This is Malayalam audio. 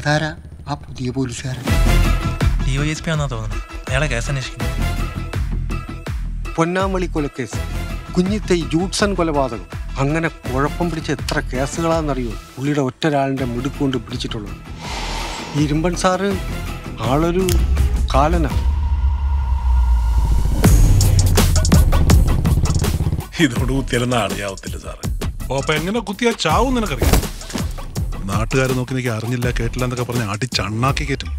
അതാരാ ആ പുതിയ പോലീസുകാരൻ? ഡി വൈ എസ് പി ആണെന്നാ തോന്നുന്നു. അയാളെ കേസ് അന്വേഷിക്കുന്നു പൊന്നാമളി കൊലക്കേസ്. കുഞ്ഞിത്തെ ജൂട്ട്സൺ കൊലപാതകം. അങ്ങനെ കുഴപ്പം പിടിച്ച എത്ര കേസുകളാണെന്നറിയോ? പുള്ളിയുടെ ഒറ്റൊരാളിന്റെ മിടുക്കൊണ്ട് പിടിച്ചിട്ടുള്ളത്. ഈ ഇരുമ്പൻ സാറ് ആളൊരു കാലന. ഇതോട് കുത്തിയാലും നാളെയാവത്തില്ല സാറേ. അപ്പൊ എങ്ങനെ കുത്തിയാ ചാവും നിനക്കറിയാം. നാട്ടുകാരെ നോക്കി എനിക്ക് അറിഞ്ഞില്ല കേട്ടില്ല എന്നൊക്കെ പറഞ്ഞ് അടി ചണ്ണാക്കി കയറ്റും.